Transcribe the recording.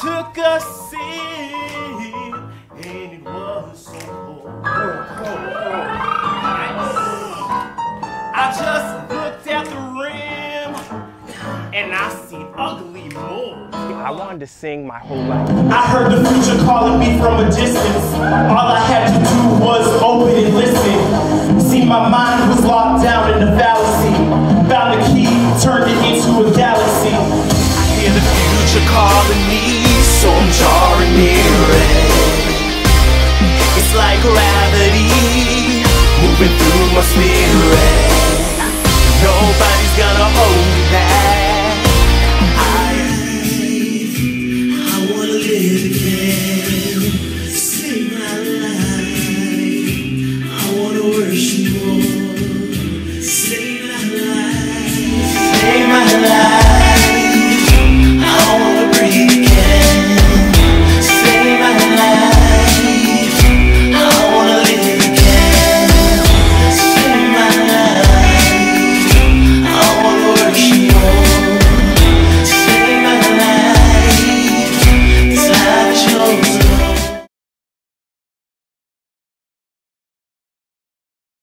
took a seat and it was so cold. I just looked at the rim and I see ugly mold. I wanted to sing my whole life. I heard the future calling me from a distance. All I had to do was open and listen. See, my mind was locked down in the fallacy. Found the key, turned it into a galaxy. Moving through my spirit. Nobody's gonna hold me back. I, I wanna live again, sing my life. I wanna worship you.